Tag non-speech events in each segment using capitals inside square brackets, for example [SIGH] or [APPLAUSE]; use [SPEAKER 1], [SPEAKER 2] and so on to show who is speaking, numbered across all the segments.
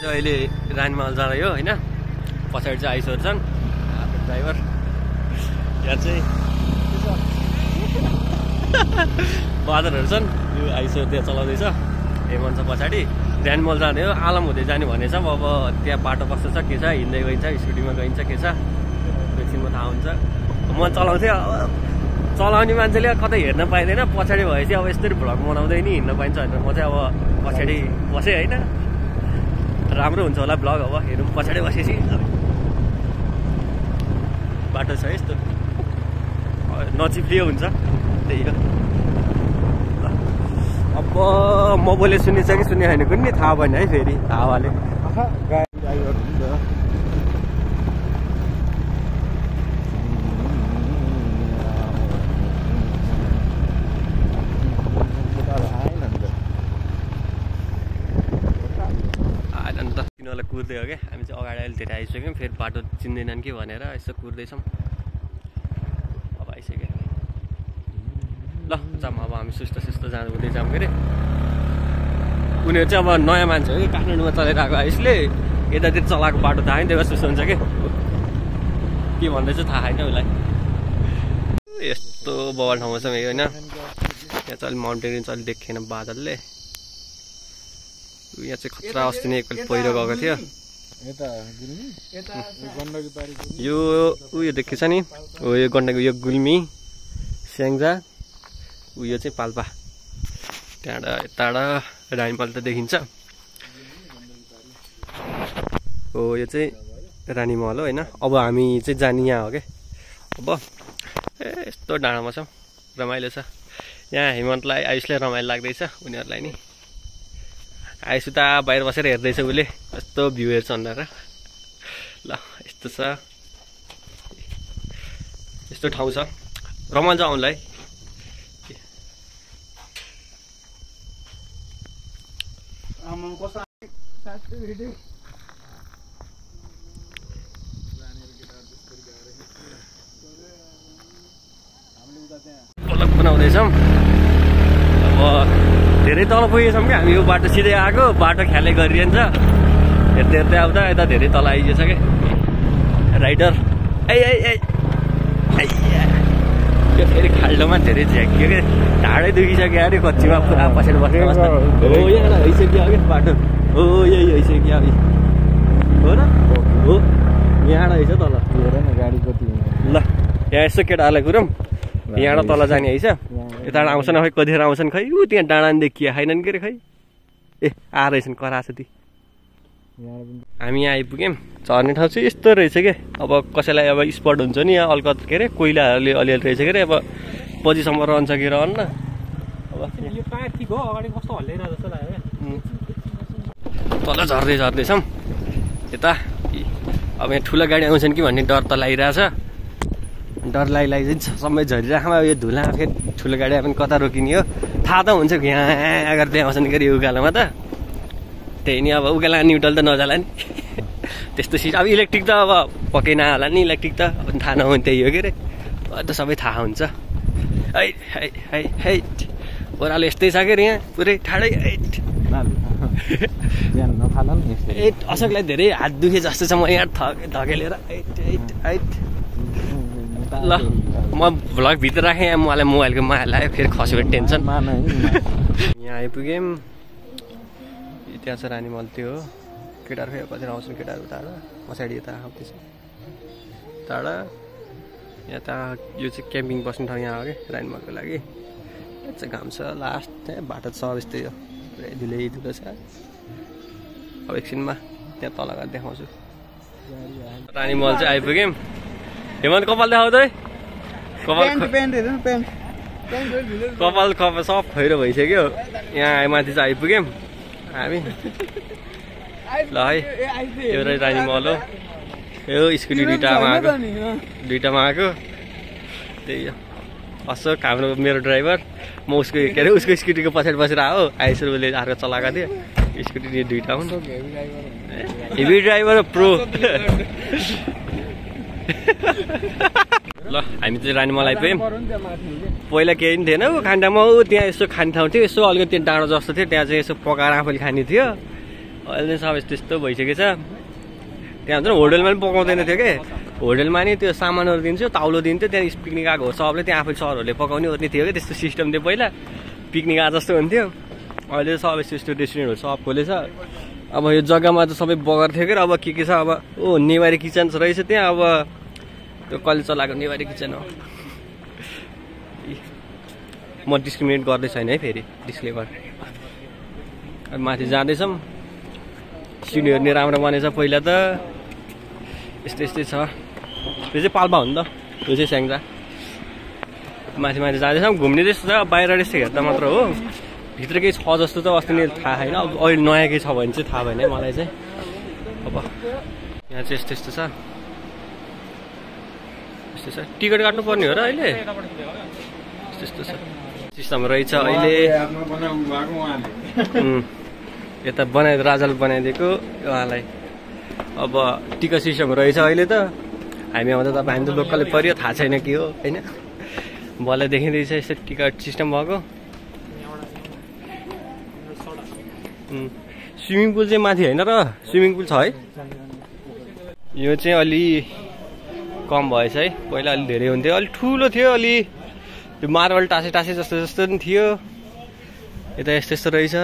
[SPEAKER 1] अहिले रानीमाल जाँदै हो होइन? पछाडि चाहिँ आइसहरू छन्। हाम्रो ड्राइभर। यहाँ चाहिँ [LAUGHS] बादरहरू छन्। यो आइसहरू त्यहाँ चलाउँदैछ। हेमन छ पछाडि। ड्यानमल जाने हो। आलम हुँदै जाने भनेछ अब त्यहाँ बाटो कस्तो छ के छ? हिँड्दै गइन्छ स्कुटीमा गइन्छ के छ? एकछिनमा थाहा हुन्छ। म चलाउँथेँ। चलाउने मान्छेले कतै हेर्न पाइँदैन। पछाडि भएपछि अब यस्तरी भ्लग बनाउँदै नि हिँड्न पाइन्छ भनेर म चाहिँ अब पछाडि बसेँ होइन? राम्रो हुन्छ होला ब्लग अब हेरौँ पछाडि बसेपछि। बाटो छ यस्तो। नचिप्लियो हुन्छ। त्यही हो। अब म बोले सुनिन्छ कि सुने होइन कुनै थाहा भएन है फेरि। हावाले
[SPEAKER 2] गाडी ड्राइभर हुन्छ
[SPEAKER 1] आएन नि त तिनीहरूलाई कुर्दै हो क्या? हामी चाहिँ अगाडि अहिले धेरै आइसक्यौँ फेरि बाटो चिन्दैनन् कि भनेर यसो कुर्दैछौँ। अब आइसक्यो। ल जाऊँ अब हामी सुस्त सुस्त जाँदै हुँदै जाऊँ के उनीहरू चाहिँ अब नयाँ मान्छे हो कि काठमाडौँमा चलेर आएको यसले यतातिर चलाएको बाटो थाहा भएर सुस्तो हुन्छ कि? के भन्दैछ थाहा छैन उसलाई। यस्तो बवाल ठाउँमा छ होइन। यहाँ चाहिँ अलिक माउन्टेन चाहिँ अलिक देखेन बादलले। यहाँ चाहिँ खतरा अस्ति नै एकपल्ट पहिरो गएको थियो।
[SPEAKER 2] यो
[SPEAKER 1] उयो देखेछ नि? हो यो गण्डकी यो गुल्मी स्याङ्जा उयो चाहिँ पाल्पा। त्यहाँबाट यताबाट रानीपाल त देखिन्छ। हो यो चाहिँ रानीमहल हो होइन? अब हामी चाहिँ जाने यहाँ हो क्या अब ए यस्तो डाँडामा छौँ रमाइलो छ। यहाँ हेमन्तलाई आयुषलाई रमाइलो लाग्दैछ उनीहरूलाई नि। आयुष त बाहिर बसेर हेर्दैछ उसले। यस्तो भ्यू हेर्छ भनेर ल यस्तो छ। यस्तो ठाउँ छ। रमाइलो आउनुलाई बनाउँदैछौँ। अब धेरै तल पुगेछौँ क्या? हामी यो बाटो सिधै आएको बाटो ख्यालै गरिरहन्छ। हेर्दै हेर्दै आउँदा यता धेरै तल आइदिएछ क्या। राइडर। ऐ ऐ ऐ। आइया। यो फेरि खाल्डोमा धेरै झ्याकियो क्या। ढाडै दुखिसक्यो अरे कच्चीमा पुरा पछाडि बसेर बस्दा। हो यहाँ भइसक्यो क्या बाटो। हो यही भइसक्यो अब हो र? हो। यहाँ रहेछ तल।
[SPEAKER 2] हेर न गाडी कति
[SPEAKER 1] ल यहाँ यसो केटाहरूलाई कुरौँ। यहाँबाट तल जाने है यताबाट आउँछन् खै कतिखेर आउँछन् खै? ऊ त्यहाँ डाँडा देखिया छैनन् के अरे खै? ए आ रहेछन् कराछ ती
[SPEAKER 2] यहाँ पनि
[SPEAKER 1] हामी यहाँ आइपुग्यौँ। झर्ने ठाउँ चाहिँ यस्तो रहेछ क्या अब कसैलाई अब स्पट हुन्छ नि यहाँ अल्कत के अरे कोइलाहरूले अलिअलि रहेछ के अरे अब पछिसम्म रहन्छ कि रहन्न अब तल झर्दै झर्दैछौँ। यता अब यहाँ ठुलो गाडी आउँछन् कि भन्ने डर त लागिरहेछ। डर लागि चाहिँ सबै झरिरहेको यो धुला फेरि ठुलो गाडी पनि कता रोकिने हो? थाहा त हुन्छ यहाँ गर्दै आउँछन् के अरे उकालोमा त। त्यही नि अब उकालो न्युट्रल त नजाला नि। [LAUGHS] त्यस्तो सिट अब इलेक्ट्रिक त अब पक्कै नहाला नि इलेक्ट्रिक त। अब थाहा नहुने त्यही हो के अरे त सबै थाहा हुन्छ। है है है है ओह्रालो यस्तै छ के अरे यहाँ? पुरै ठाडै
[SPEAKER 2] नि
[SPEAKER 1] ए असकलाई धेरै हात दुखे जस्तो छ म यहाँ थक धकेलेर ऐट ऐट ऐट ल म भ्लगभित्र राखेँ यहाँ मलाई मोबाइलको माया लाग्यो फेरि खस्यो भने टेन्सन यहाँ आइपुग्यौँ त्यहाँ छ रानीमल त्यो हो। केटाहरू फेरि कति आउँछन् केटाहरू टाढा। पछाडि यता आउँदैछ टाढा। यहाँ त यो चाहिँ क्याम्पिङ बस्ने ठाउँ यहाँ हो कि रानीमलको लागि। यहाँ चाहिँ घाम छ लास्ट त्यहाँ बाटो छ यस्तै हो। पुरै धुलै धुलो छ। अब एकछिनमा त्यहाँ तल गएर देखाउँछु। रानीमल चाहिँ आइपुग्यौँ हेमन्त कपाल कपाल
[SPEAKER 2] प्यान्ट हेर्नु प्यान्ट
[SPEAKER 1] कपाल कपाल सब खैरो भइसक्यो यहाँ माथि चाहिँ आइपुग्यौँ हामी ल है चाहिँ रानी मल हो यो स्कुटी दुइटामा आएको दुइटामा आएको त्यही हो असो हाम्रो मेरो ड्राइभर म उसको के अरे उसको स्कुटीको पछाडि बसेर आयो आइसर उसले अर्को चलाएको थियो स्कुटी दुइटा हुन् हेभी ड्राइभर प्रो ल हामी चाहिँ रानीमल आइपुग्यौँ पहिला केही पनि थिएन ऊ खाने ठाउँमा ऊ त्यहाँ यसो खाने ठाउँ थियो यसो अलिकति डाँडो जस्तो थियो त्यहाँ चाहिँ यसो पकाएर आफूले खाने थियो। अहिले सब यस्तो यस्तो भइसकेको छ। त्यहाँ हुन्छ होटलमा पनि पकाउँदैन थियो कि? होटलमा नि त्यो सामानहरू दिन्थ्यो ताउलो दिन्थ्यो त्यहाँ पिकनिक आएको हो। सबले त्यहाँ आफै सरहरूले पकाउने ओर्ने थियो कि? त्यस्तो सिस्टम थियो पहिला। पिकनिक आए जस्तो हुन्थ्यो। अहिले सब यस्तो रेस्टुरेन्टहरू सब खोलेछ। अब यो जग्गामा त सबै बगर थियो कि अब के के छ? अब ओ नेवारी किचन रहेछ त्यहाँ। अब त्यो कसले चलाएको नेवारी किचन हो। म डिस्क्रिमिनेट गर्दै छैन है फेरि डिस्क्लेमर अब माथि जाँदैछौँ। सिँढीहरू नि राम्रो बनेछ पहिला त। यस्तै यस्तै छ। त्यो चाहिँ पाल्पा हो नि त। त्यो चाहिँ स्याङ्जा। माथि माथि जाँदैछौँ। घुम्ने त्यस्तो छ। बाहिर यस्तो हेर्दा मात्र हो। भित्र केही छ जस्तो त अस्ति नै थाहा छैन। अब अहिले नयाँ केही छ भने चाहिँ थाहा भएन मलाई चाहिँ। अब यहाँ चाहिँ यस्तो यस्तो छ। यस्तो छ। टिकट काट्नु पर्ने हो र अहिले? यस्तो यस्तो छ। सिस्टम रहेछ अहिले। यता बनाइ राजाले बनाइदिएको उहाँलाई। अब टिका सिस्टम रहेछ अहिले त। हामी आउँदा तपाईँ हामी त लोकलै पऱ्यो थाहा छैन के हो होइन? बल्ल देखिँदैछ यस्तो टिकट सिस्टम भएको। स्विमिङ पुल चाहिँ माथि होइन र? स्विमिङ पुल छ है? यो चाहिँ अलि कम भएछ है। पहिला अलि धेरै हुन्थ्यो अलि ठुलो थियो अलि। त्यो मार्बल टाँसे टाँसे जस्तो जस्तो पनि थियो। यता यस्तो यस्तो रहेछ।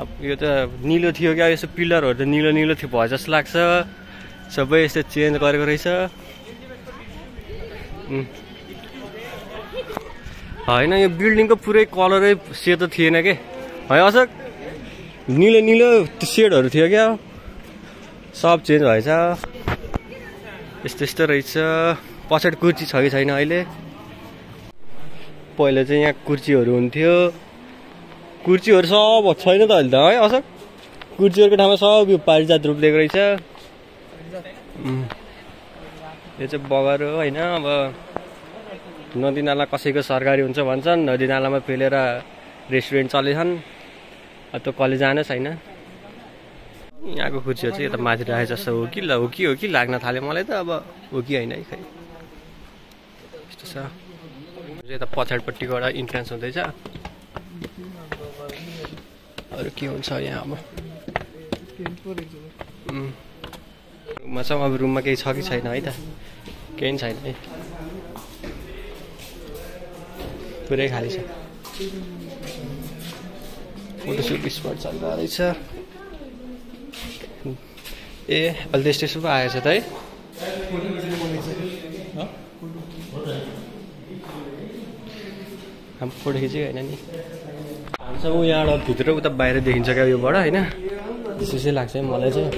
[SPEAKER 1] अब यो त निलो थियो क्या यसो पिलरहरू त निलो निलो थियो भए जस्तो लाग्छ। सबै यस्तो चेन्ज गरेको रहेछ. होइन यो बिल्डिङको पुरै कलरै सेतो थिएन के? है अशोक? निलो निलो सेडहरू थियो क्या। सब चेन्ज भएछ। यस्तो यस्तो रहेछ। पछाडि कुर्ची छ कि छैन अहिले? पहिला चाहिँ यहाँ कुर्चीहरू हुन्थ्यो। कुर्चीहरू सब छैन त अहिले त है अशोक? कुर्चीहरूको ठाउँमा सब यो पारिजात रूप दिएको रहेछ. यो चाहिँ बगर हो होइन? अब नदीनाला कसैको सरकारी हुन्छ भन्छन् नदीनालामा पेलेर रेस्टुरेन्ट चलेछन्। अब त्यो कसले जाने छैन। यहाँको कुर्चीहरू चाहिँ यता माथि राखे जस्तो हो कि ल हो कि हो कि लाग्न थाल्यो? मलाई त अब हो कि होइन है खै। यस्तो छ। यता पछाडिपट्टिबाट इन्ट्रान्स हुँदैछ। अरू के हुन्छ यहाँ अब. रुममा छ अब रुममा केही छ कि छैन है त? केही छैन है। पुरै खाली छ। फोटोसुट स्पट चल्दो रहेछ। ए अहिले त यस्तो यस्तो पो आएछ त है। हामी फोटो खिचेको होइन नि। हामीसँग ऊ यहाँबाट भित्र उता बाहिर देखिन्छ क्या योबाट होइन? त्यस्तो चाहिँ लाग्छ है मलाई चाहिँ।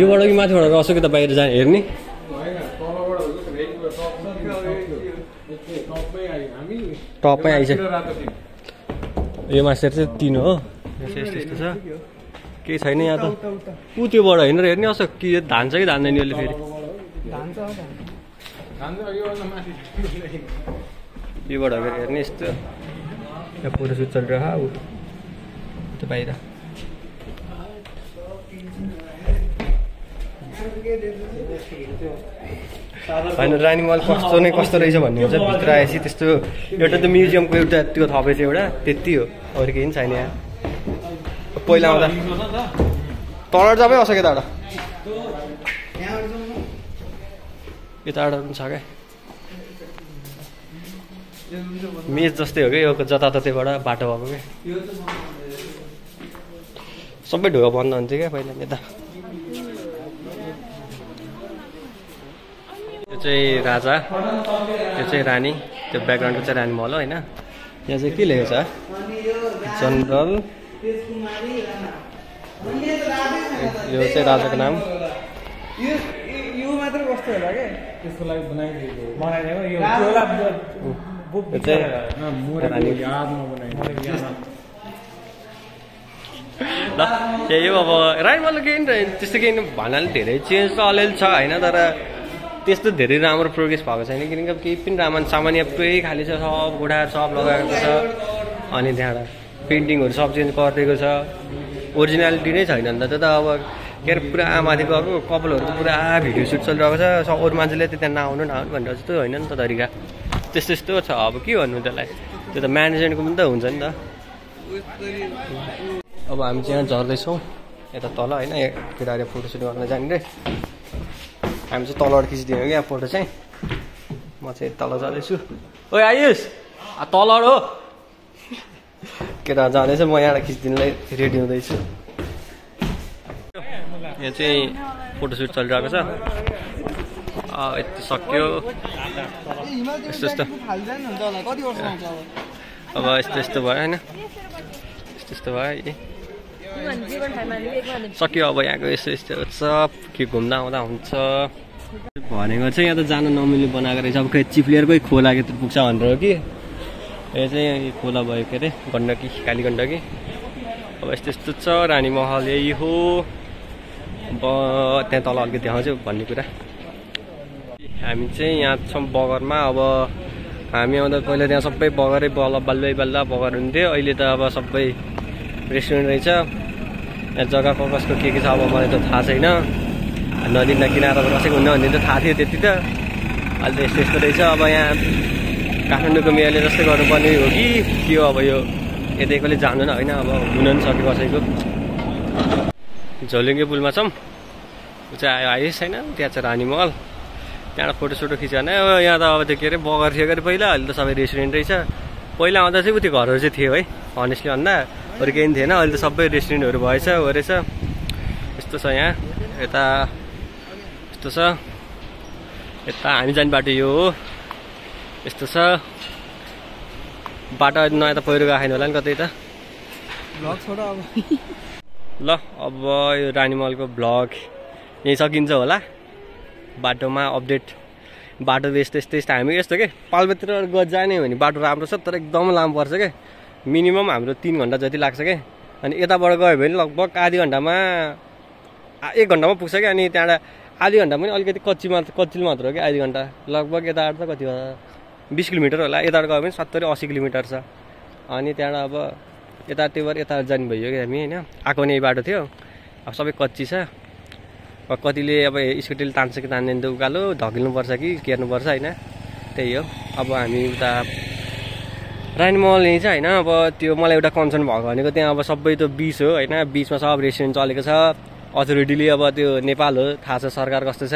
[SPEAKER 1] योबाट कि माथिबाट गएको कि त बाहिर जाने हेर्ने?
[SPEAKER 2] टपमै
[SPEAKER 1] आइसक्यो। यो मासेर चाहिँ तिन हो। यस्तो यस्तो छ। केही छैन यहाँ त। ऊ त्योबाट होइन र हेर्ने असो कि यो धान्छ कि धान्दैन यसले फेरि? योबाट फेरि हेर्ने यस्तो। यहाँ फोटोसुट चलिरहेको ऊ त्यो बाहिर। होइन रानी महल कस्तो नै कस्तो रहेछ भन्ने हुन्छ भित्र आएपछि त्यस्तो एउटा त म्युजियमको एउटा त्यो थपेछ एउटा त्यति हो। अरू केही पनि छैन यहाँ। पहिला आउँदा। तल जाबै आउँछ यताबाट? यताबाट पनि छ क्या। मेज जस्तै हो क्या यो जताततैबाट बाटो भएको क्या। सबै ढोका बन्द हुन्थ्यो क्या पहिला यता यो चाहिँ राजा यो चाहिँ रानी त्यो ब्याकग्राउन्डको चाहिँ रानी महल होइन। यहाँ चाहिँ के लेखेको छ? जनरल यो चाहिँ राजाको नाम?
[SPEAKER 2] त्यसको लागि बनाइदिएको हो।
[SPEAKER 3] बनाइदिएको यो होला बुक
[SPEAKER 1] यो चाहिँ
[SPEAKER 2] न, मरेको
[SPEAKER 1] रानी।
[SPEAKER 2] यादमा बनाइदिएको
[SPEAKER 1] ल त्यही हो अब राई मलाई केही नि त्यस्तो केही भन्नाले धेरै चेन्ज त अलिअलि छ होइन तर? त्यस्तो धेरै राम्रो प्रोग्रेस भएको छैन किनकि अब केही पनि राम्रो सामान्य पुरै खाली छ सब गोडा सब लगाएको छ। अनि त्यहाँबाट पेन्टिङहरू सब चेन्ज गरिदिएको छ। ओरिजिनालिटी नै छैन नि त। त्यो त अब के अरे पुरा माथि गएको कपालहरूको पुरा भिडियो सुट चलिरहेको छ। अरू मान्छेले त त्यहाँ नआउनु नआउनु भनेर जस्तो होइन नि त तरिका। त्यस्तो यस्तो छ। अब के भन्नु त्यसलाई? त्यो त म्यानेजमेन्टको पनि त हुन्छ नि त। अब हामी चाहिँ यहाँ झर्दैछौँ। यता तल होइन केटाहरूले फोटोसुट गर्न जाने रे। हामी चाहिँ तलबाट खिचिदियौँ क्या फोटो चाहिँ। म चाहिँ तल जाँदैछु ओ आयुष! तलबाट हो। केटा जाँदैछ म यहाँबाट खिचिदिनुलाई रेडी हुँदैछु। यहाँ चाहिँ फोटोसुट चलिरहेको छ। यति सक्यो। यस्तो यस्तो। अब यस्तो यस्तो भयो होइन? यस्तो यस्तो भयो सक्यो अब यहाँको यस्तो यस्तो सब के घुम्दा आउँदा हुन्छ। भनेको चाहिँ यहाँ त जानु नमिल्ने बनाएको रहेछ। अब खै चिप्लियरकै खोला के पुग्छ भनेर हो कि? यो चाहिँ खोला भयो के अरे? गण्डकी काली गण्डकी अब यस्तो यस्तो छ रानी महल यही हो। अब त्यहाँ तल अलिकति देखाउँछु भन्ने कुरा। हामी चाहिँ यहाँ छौँ बगरमा। अब हामी आउँदा पहिला त्यहाँ सबै बगरै बल्ल बल्लै बल्ल बगर हुन्थ्यो। अहिले त अब सबै रेस्टुरेन्ट रहेछ। यहाँ जग्गा कसको के के छ अब मलाई त थाहा छैन। नदी न किनारमा बसेको हुन्न भन्ने त थाहा थियो त्यति त। अहिले त यस्तो यस्तो रहेछ। अब यहाँ काठमाडौँको मेयरले जस्तै गर्नुपर्ने हो कि? हो अब यो यतैकोले जानु न होइन अब हुन पनि सक्यो कसैको। झोलुङ्गे पुलमा छौँ। ऊ चाहिँ आयो आइस छैन त्यहाँ चाहिँ रानी महल त्यहाँबाट फोटोसोटो अब यहाँ त अब त्यो के अरे बगर थियो अरे पहिला अहिले त सबै रेस्टुरेन्ट रहेछ। पहिला आउँदा चाहिँ उति घरहरू चाहिँ थियो है अनेस्टली भन्दा। अरू केही पनि थिएन अहिले त सबै रेस्टुरेन्टहरू भएछ हो रहेछ। यस्तो छ यहाँ यता यस्तो छ। यता हामी जाने बाटो यो हो। यस्तो छ। बाटो नयाँ त पहिरो गएको छैन होला नि कतै त। ल अब यो रानीमहलको ब्लग यहीँ सकिन्छ होला। बाटोमा अपडेट। बाटो यस्तो यस्तो यस्तो हामी यस्तो के पाल्पातिर ग जाने भने बाटो राम्रो छ तर एकदम लामो पर्छ क्या मिनिमम हाम्रो तिन घन्टा जति लाग्छ क्या अनि यताबाट गयो भने लगभग आधी घन्टामा एक घन्टामा पुग्छ क्या अनि त्यहाँबाट आधी घन्टा पनि अलिकति कच्ची मात्र कच्चिल मात्र हो क्या आधी घन्टा। लगभग यताबाट त कति बिस किलोमिटर होला। यताबाट गयो भने सत्तरी असी किलोमिटर छ। अनि त्यहाँबाट अब यता त्यो भएर यता जाने भइयो क्या हामी होइन? आएको नै बाटो थियो। अब सबै कच्ची छ। अब कतिले अब स्कुटीले तान्छ कि तान्दैन त उकालो धकिल्नुपर्छ कि केर्नुपर्छ होइन? त्यही हो। अब हामी उता रानीमहल यहीँ चाहिँ होइन? अब त्यो मलाई एउटा कन्सर्न भएको भनेको त्यहाँ अब सबै त्यो बिच हो होइन? बिचमा सब रेस्टुरेन्ट चलेको छ। अथोरिटीले अब त्यो नेपाल हो थाहा छ सरकार कस्तो छ।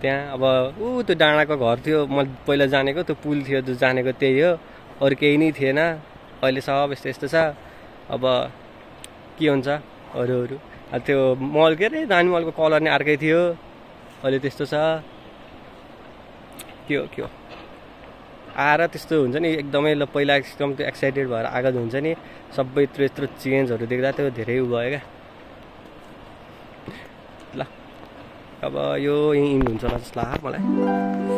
[SPEAKER 1] त्यहाँ अब ऊ त्यो डाँडाको घर थियो म पहिला जानेको त्यो पुल थियो त्यो जानेको त्यही हो। अरू केही नै थिएन। अहिले सब यस्तो यस्तो छ। अब के हुन्छ? अरू अरू। अब त्यो मल के अरे? नानी मलको कलर नै अर्कै थियो। अहिले त्यस्तो छ। के हो के हो? आएर त्यस्तो हुन्छ नि एकदमै ल पहिला एकदम त्यो एक्साइटेड भएर आएको हुन्छ नि। सबै यत्रो यत्रो चेन्जहरू देख्दा त्यो धेरै उ भयो क्या ल अब यो यहीँ हुन्छ होला जस्तो लाग्यो मलाई